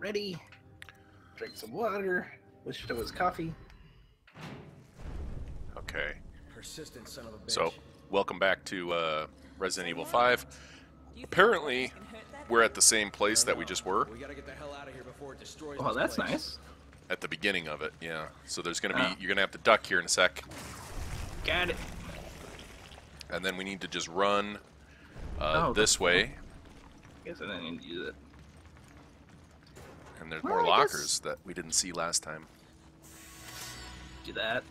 ready. Drink some water. Wish it was coffee. Okay. Persistent son of a bitch. So, welcome back to uh, Resident Evil 5. Apparently, we're at the same place that we just were we gotta get the hell out of here before it destroys. Oh, this that's place. nice. at the beginning of it. Yeah. So there's gonna be Ah. you're gonna have to duck here in a sec, Got it. and then we need to just run uh, Oh, this way. I Guess I didn't need to use it. And there's Well, more I lockers guess- that we didn't see last time. Do that.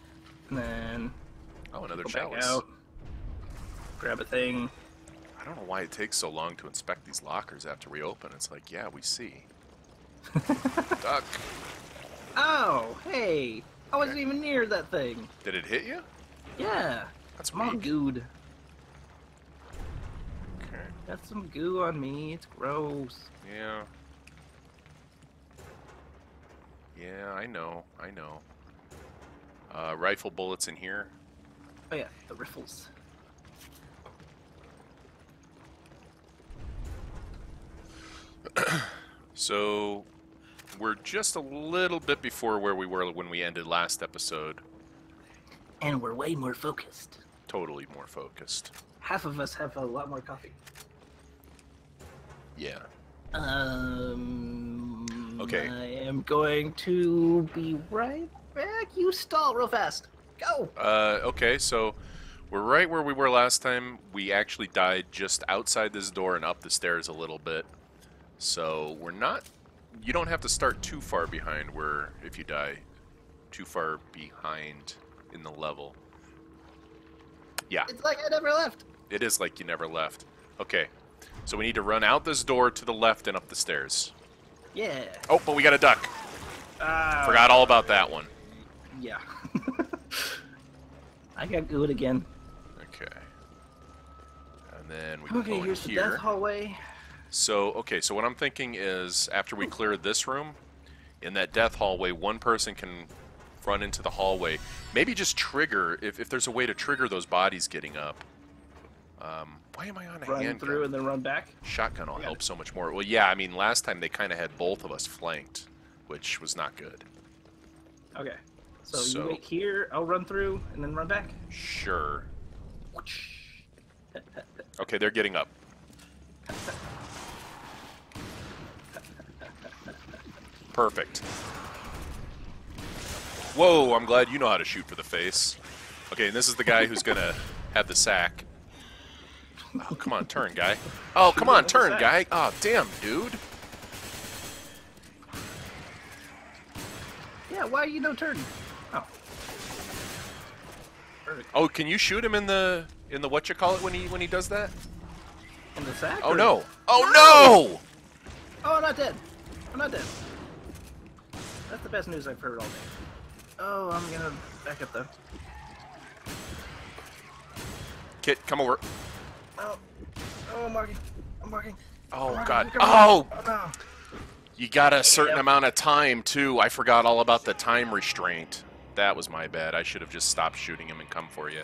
And then Oh, another go back chalice. out. Grab a thing. I don't know why it takes so long to inspect these lockers after we open. It's like, yeah, we see. Duck. Oh, hey! I wasn't even near that thing. Did it hit you? Yeah. That's all gooed. Okay. Got some goo on me. It's gross. Yeah. Yeah, I know. I know. Uh, rifle bullets in here. Oh yeah, the riffles. So, we're just a little bit before where we were when we ended last episode. And we're way more focused. Totally more focused. Half of us have a lot more coffee. Yeah. Um. Okay. I am going to be right back. You stall real fast. Go. Uh, okay, so we're right where we were last time. We actually died just outside this door and up the stairs a little bit. So we're not. You don't have to start too far behind where if you die, too far behind in the level. Yeah, It's like I never left. it is like you never left. Okay, so we need to run out this door to the left and up the stairs. Yeah. Oh, but we got a duck. Ah. Forgot all about that one. Yeah. I got good again. Okay. And then we Okay, here's in the death hallway. So, okay, so what I'm thinking is after we clear this room, in that death hallway, one person can run into the hallway. Maybe just trigger, if, if there's a way to trigger those bodies getting up. Um, why am I on a Run handgun? through and then run back. Shotgun will got help so much more. Well, yeah, I mean, last time they kind of had both of us flanked, which was not good. Okay. So, So- you wait here. I'll run through and then run back. Sure. Okay, they're getting up. Perfect. Whoa, I'm glad you know how to shoot for the face. Okay, and this is the guy who's gonna have the sack. Oh, come on, turn, guy. Oh, come on, turn, guy. Oh, damn, dude. Yeah. Why are you no turn? Oh. Perfect. Oh, can you shoot him in the in the what you call it when he when he does that? In the sack? Oh or- no! Oh no! Oh, I'm not dead. I'm not dead. That's the best news I've heard all day. Oh, I'm gonna back up though. Kitt, come over. Oh, oh, I'm walking. I'm walking. Oh I'm god. walking. Come Oh, on. Oh, You got a certain Yep. amount of time too. I forgot all about the time restraint. That was my bad. I should have just stopped shooting him and come for you.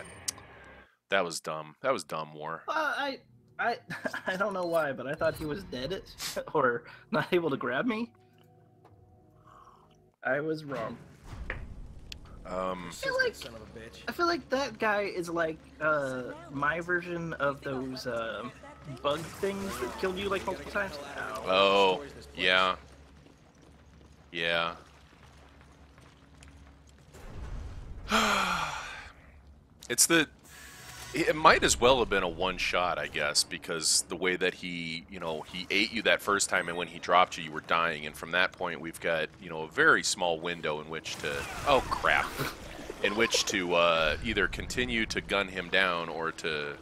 That was dumb. That was dumb war. no. Uh, I, I, I don't know why, but I thought he was dead or not able to grab me. I was wrong. Um, feel like- son of a bitch. I feel like that guy is like uh, my version of those uh, bug things that killed you like multiple times. Ow. oh, yeah. Yeah. it's the it might as well have been a one shot, I guess, because the way that he, you know, he ate you that first time, and when he dropped you, you were dying. And from that point, we've got, you know, a very small window in which to, oh crap, in which to uh, either continue to gun him down or to,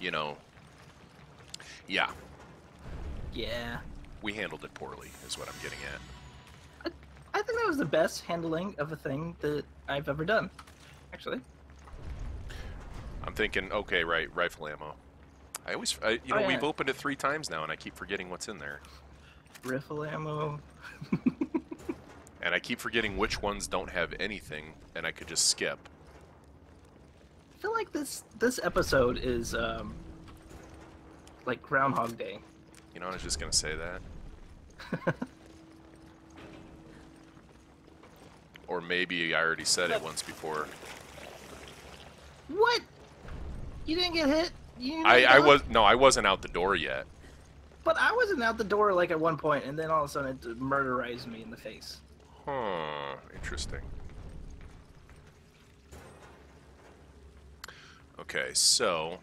you know, yeah, Yeah. we handled it poorly, is what I'm getting at. I think that was the best handling of a thing that I've ever done. Actually. I'm thinking, okay, right, rifle ammo. I always, I, you Oh, know, yeah. we've opened it three times now, and I keep forgetting what's in there, Rifle ammo. and I keep forgetting which ones don't have anything, and I could just skip. I feel like this this episode is um like Groundhog Day. You know, I was just gonna say that. or maybe I already said it once before. What? You didn't get hit? You didn't I, I was no, I wasn't out the door yet. But I wasn't out the door like at one point, and then all of a sudden it murderized me in the face. Huh. Interesting. Okay, so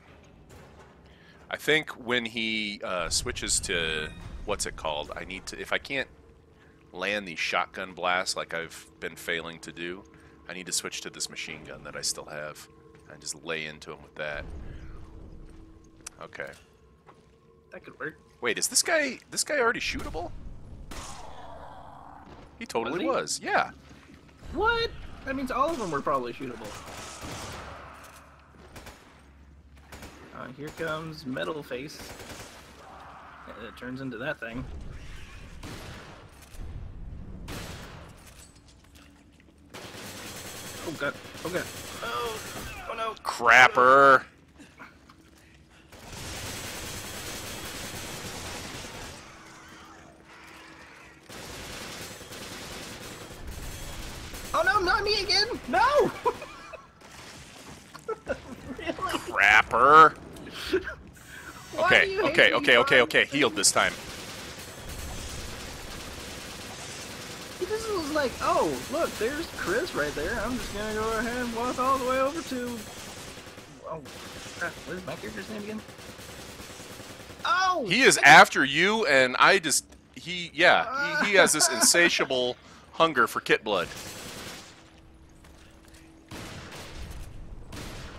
I think when he uh, switches to what's it called, I need to if I can't land these shotgun blasts like I've been failing to do, I need to switch to this machine gun that I still have and just lay into him with that. Okay. That could work. Wait, is this guy this guy already shootable? He totally he? was. Yeah. What? That means all of them were probably shootable. Uh, here comes Metal Face. And It turns into that thing. Oh god. Oh god. No. Crapper. Oh no, not me again! No! really? Crapper. Okay, okay, okay, okay, okay. Healed this time. He just was like, oh, look, there's Chris right there. I'm just gonna go ahead and walk all the way over to. Oh, crap. What is my character's name again? Oh! He is after you, and I just he yeah he, he has this insatiable hunger for Kitt blood.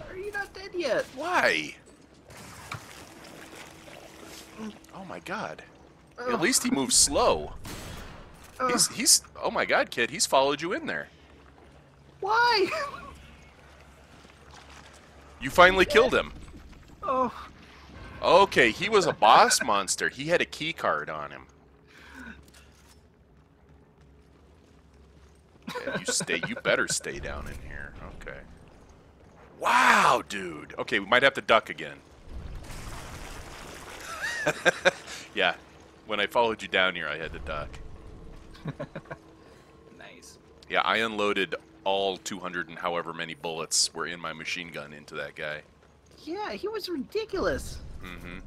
Are you not dead yet? Why? Oh my god. At least he moves slow. Ugh. He's he's oh my god, kid, he's followed you in there. Why? You finally killed him. oh, Okay, he was a boss monster. He had a key card on him. Yeah, you stay. You better stay down in here. Okay. Wow, dude. Okay, we might have to duck again. yeah, when I followed you down here, I had to duck. nice. Yeah, I unloaded all 200 and however many bullets were in my machine gun into that guy. Yeah, he was ridiculous. Mm-hmm.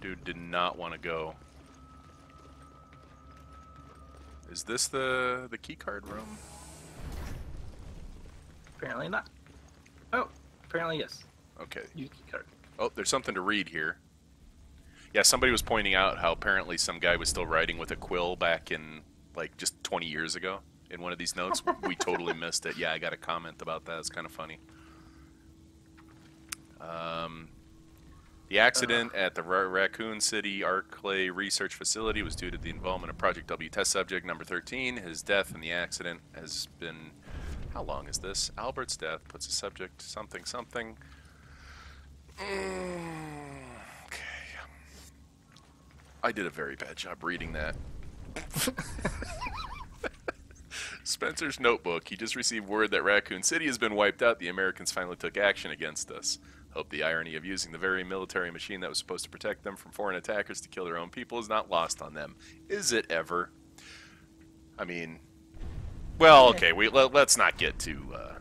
Dude did not want to go. Is this the the key card room? Apparently not. Oh, apparently yes. Okay. Use key card. Oh, there's something to read here. Yeah, somebody was pointing out how apparently some guy was still writing with a quill back in like just 20 years ago in one of these notes. we totally missed it. Yeah, I got a comment about that. It's kind of funny. Um, the accident at the Ra- Raccoon City Arklay Research Facility was due to the involvement of Project W test subject number 13. His death in the accident has been. How long is this? Albert's death puts a subject something something. Mm, okay. I did a very bad job reading that. Spencer's notebook. He just received word that Raccoon City has been wiped out. The Americans finally took action against us. Hope the irony of using the very military machine that was supposed to protect them from foreign attackers to kill their own people is not lost on them. Is it ever? I mean, well, okay. We let, us not get too uh,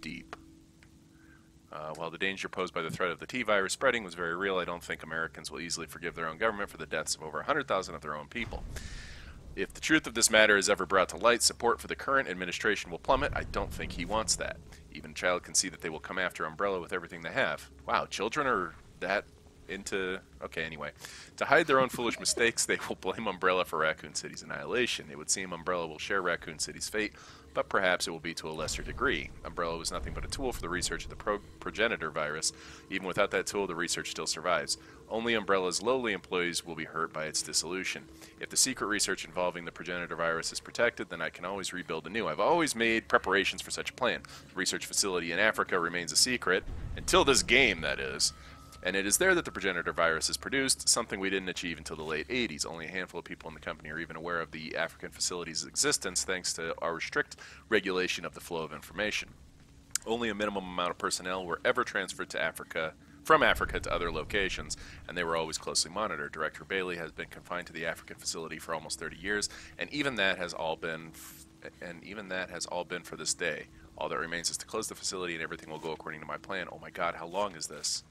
deep. Uh, while the danger posed by the threat of the T virus spreading was very real, I don't think Americans will easily forgive their own government for the deaths of over 100,000 of their own people. If the truth of this matter is ever brought to light, support for the current administration will plummet. I don't think he wants that. Even a child can see that they will come after Umbrella with everything they have. Wow, children are that into. Okay, anyway. To hide their own foolish mistakes, they will blame Umbrella for Raccoon City's annihilation. It would seem Umbrella will share Raccoon City's fate, but perhaps it will be to a lesser degree. Umbrella was nothing but a tool for the research of the pro- progenitor virus. Even without that tool, the research still survives. Only Umbrella's lowly employees will be hurt by its dissolution. If the secret research involving the progenitor virus is protected, then I can always rebuild anew. I've always made preparations for such a plan. The research facility in Africa remains a secret, until this game, that is. And it is there that the progenitor virus is produced, something we didn't achieve until the late 80s. Only a handful of people in the company are even aware of the African facility's existence thanks to our strict regulation of the flow of information. Only a minimum amount of personnel were ever transferred to Africa from Africa to other locations, and they were always closely monitored. Director Bailey has been confined to the African facility for almost 30 years, and even that has all been, f- and even that has all been for this day. All that remains is to close the facility, and everything will go according to my plan. Oh my God, how long is this?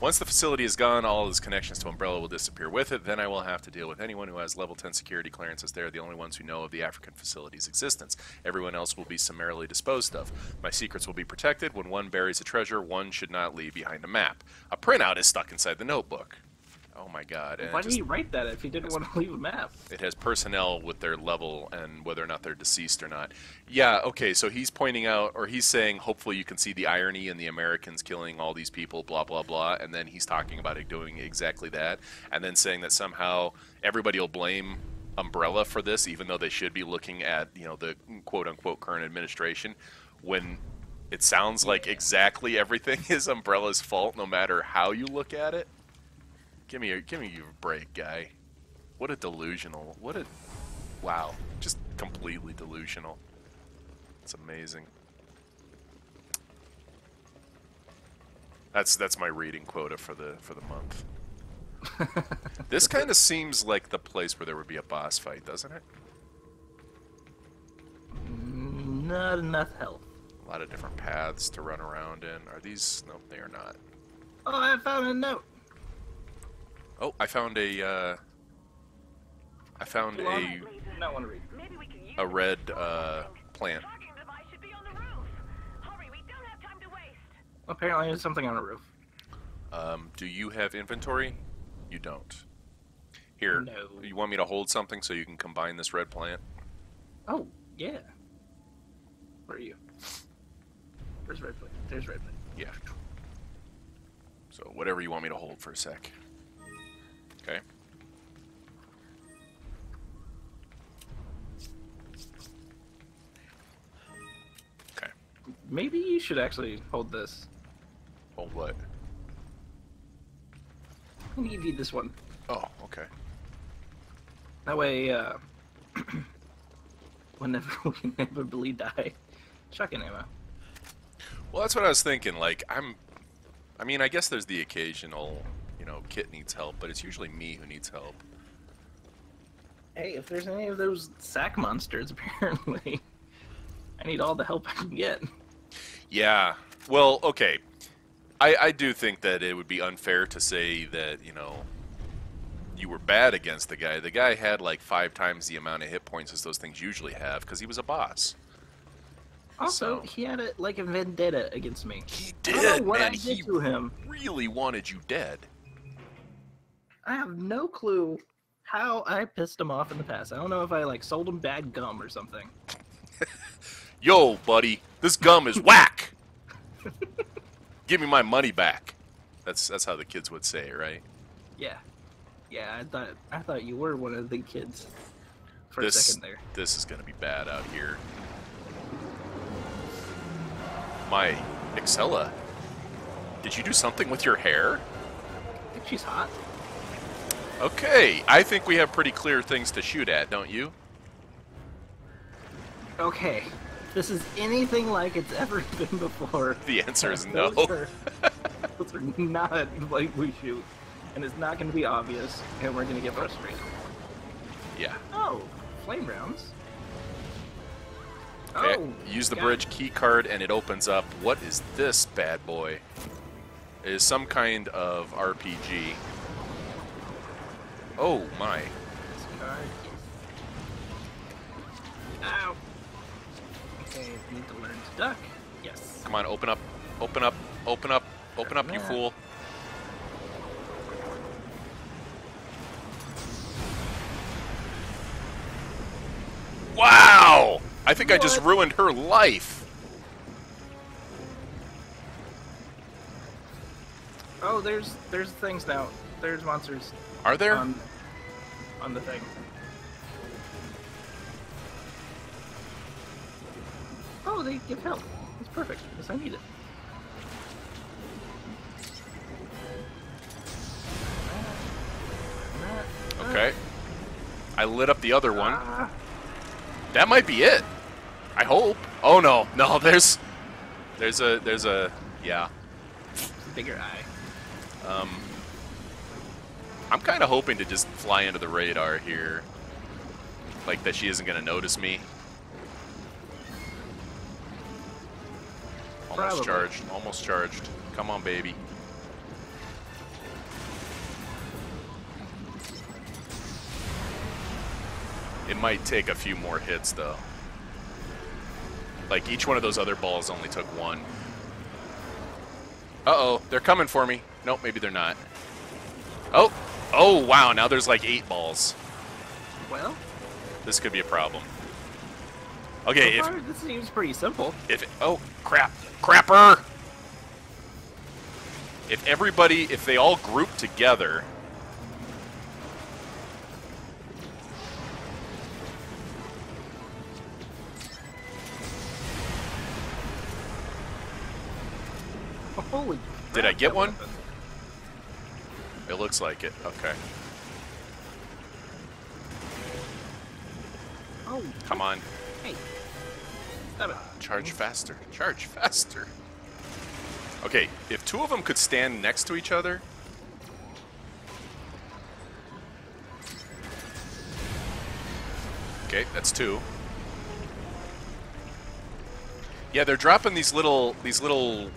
Once the facility is gone, all of its connections to Umbrella will disappear with it. Then I will have to deal with anyone who has level 10 security clearances. They're the only ones who know of the African facility's existence. Everyone else will be summarily disposed of. My secrets will be protected. When one buries a treasure, one should not leave behind a map. A printout is stuck inside the notebook. Oh my god. And Why did he write that if he didn't want to leave a map? it has personnel with their level and whether or not they're deceased or not. Yeah, okay, so he's pointing out, or he's saying, hopefully you can see the irony in the Americans killing all these people, blah, blah, blah, and then he's talking about it doing exactly that, and then saying that somehow everybody will blame Umbrella for this, even though they should be looking at, you know, the quote-unquote current administration, when it sounds like exactly everything is Umbrella's fault, no matter how you look at it. Give me a, give me a break, guy. What a delusional. What a wow. Just completely delusional. It's amazing. That's that's my reading quota for the for the month. this kind of seems like the place where there would be a boss fight, doesn't it? Not enough health. A lot of different paths to run around in. Are these? No, they are not. Oh, I found a note. Oh, I found a. Uh, I found a Not want to read. Maybe we can use a red uh, plant. Tracking device should be on the roof. Hurry, we don't have time to waste. Apparently, there's something on a roof. Um, do you have inventory? You don't. Here, No. you want me to hold something so you can combine this red plant? Oh, yeah. Where are you? Where's red plant? There's red plant. Yeah. So whatever you want me to hold for a sec. Okay. Okay. Maybe you should actually hold this. Hold what? I give you this one. Oh, okay. That way, uh, whenever we inevitably die, shotgun ammo. Well, that's what I was thinking. Like, I'm. I mean, I guess there's the occasional, know, Kitt needs help, but it's usually me who needs help. Hey, if there's any of those sack monsters, apparently, I need all the help I can get. Yeah. Well, okay. I, I do think that it would be unfair to say that, you know, you were bad against the guy. The guy had like five times the amount of hit points as those things usually have because he was a boss. Also, So- he had a, like a vendetta against me. He I did, what man. I did He to him. really wanted you dead. I have no clue how I pissed him off in the past. I don't know if I like sold him bad gum or something. Yo, buddy, this gum is whack. Give me my money back. That's that's how the kids would say, right? Yeah, yeah. I thought I thought you were one of the kids for this a second there. this is gonna be bad out here. My Excella, did you do something with your hair? I think she's hot. Okay, I think we have pretty clear things to shoot at, don't you? Okay, this is anything like it's ever been before. The answer is no. Those are, those are not like we shoot, and it's not going to be obvious, and we're going to get frustrated. Yeah. Oh, flame rounds. Okay. Oh, Use the bridge it. key card and it opens up. What is this bad boy? It is some kind of RPG. Oh my. This is- Ow. Okay, need to learn to duck. Yes. Come on, open up. Open up. Open up. Open up, you fool. Wow! I think I just ruined her life. Oh, there's there's things now. There's monsters Are there? on on the thing. Oh, they give help. It's perfect. Yes, I need it. okay. I lit up the other one. Ah, That might be it. I hope. Oh no, no. There's, there's a, there's a, yeah. bigger eye. Um, I'm kind of hoping to just fly into the radar here. Like that she isn't going to notice me. Almost Probably. charged. Almost charged. Come on, baby. It might take a few more hits, though. Like, each one of those other balls only took one. Uh-oh, they're coming for me. Nope, maybe they're not. Oh, oh, wow, now there's like eight balls. Well, This could be a problem. Okay, so if, far, this seems pretty simple. if, oh, crap, crapper! If everybody, if they all group together, Holy. Did I get one? weapon. It looks like it. Okay, Oh, come on. hey. Stop it. Charge faster. Charge faster. Okay, if two of them could stand next to each other. Okay, that's two. Yeah, they're dropping these little these little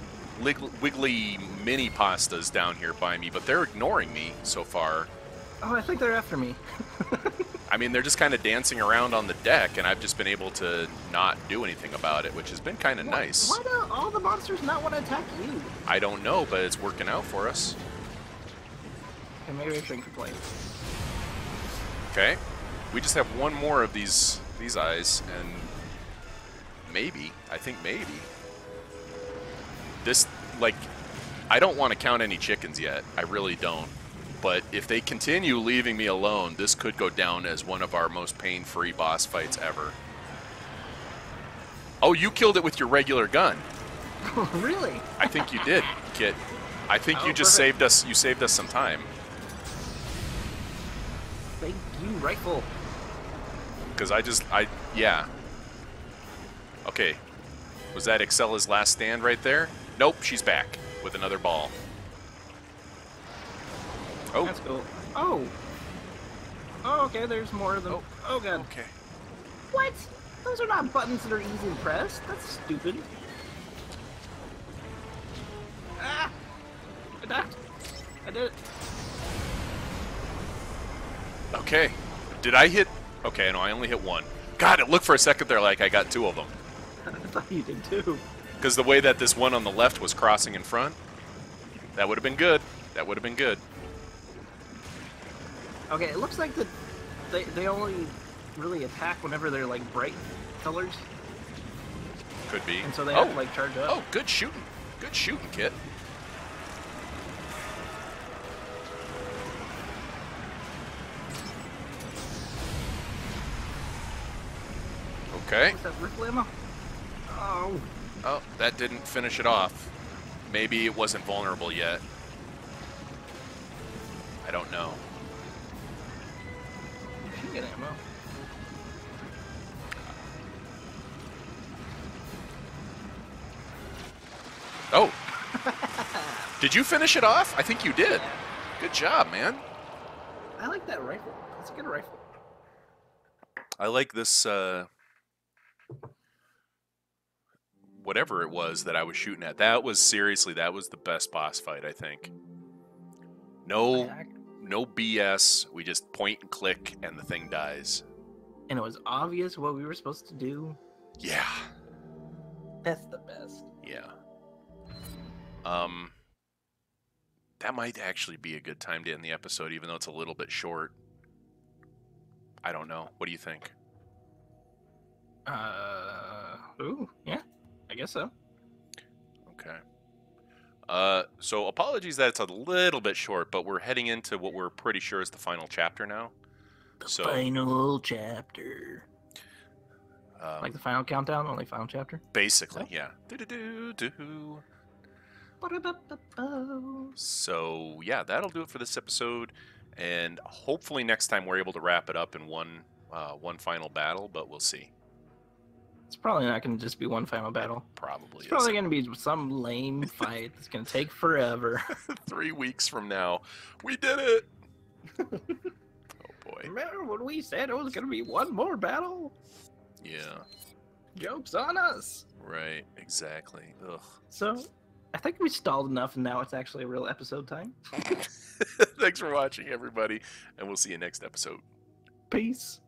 wiggly mini pastas down here by me, but they're ignoring me so far. Oh, I think they're after me. I mean, they're just kind of dancing around on the deck, and I've just been able to not do anything about it, which has been kind of nice. Why do all the monsters not want to attack you? I don't know, but it's working out for us. Okay, maybe I shouldn't complain. Okay, we just have one more of these these eyes, and maybe I think maybe this like I don't want to count any chickens yet. I really don't. But if they continue leaving me alone, this could go down as one of our most pain-free boss fights ever. Oh, you killed it with your regular gun. really? I think you did, Kitt. I think Oh, you just perfect. saved us. You saved us some time Thank you, rifle. because I just I yeah. Okay, was that Excella's last stand right there? Nope, she's back with another ball. Oh, That's cool. Oh. Oh, okay, there's more of them. Oh. Oh, god. okay. What? Those are not buttons that are easy to press. That's stupid. Ah! I died. I did it. Okay. Did I hit? Okay, no, I only hit one. God, it looked for a second there like I got two of them. I thought you did too. Because the way that this one on the left was crossing in front, that would have been good. That would have been good. Okay, it looks like that they, they only really attack whenever they're like bright colors, Could be. and so they oh, have to oh. like charge up. oh, good shooting. Good shooting, Kitt. Okay. What's that rifle ammo? Oh, Oh, that didn't finish it off. Maybe it wasn't vulnerable yet. I don't know. machine gun ammo. Oh. did you finish it off? I think you did. Good job, man. I like that rifle. That's a good rifle. I like this uh whatever it was that I was shooting at. That was seriously that was the best boss fight, I think. No no BS. We just point and click and the thing dies. And it was obvious what we were supposed to do. Yeah. That's the best. Yeah. Um that might actually be a good time to end the episode even though it's a little bit short. I don't know. What do you think? Uh, ooh, yeah, I guess so. Okay. Uh, so apologies that it's a little bit short, but we're heading into what we're pretty sure is the final chapter now. The So- final chapter. Um, Like the final countdown, only final chapter. basically, yeah. Do-do-do-do. So yeah, that'll do it for this episode, and hopefully next time we're able to wrap it up in one uh, one final battle, but we'll see. It's probably not going to just be one final battle. Probably. It's probably going to be some lame fight that's going to take forever. Three weeks from now, we did it. oh boy. Remember when we said it was going to be one more battle? Yeah. Joke's on us. Right. Exactly. Ugh. So, I think we stalled enough, and now it's actually a real episode time. Thanks for watching, everybody, and we'll see you next episode. Peace.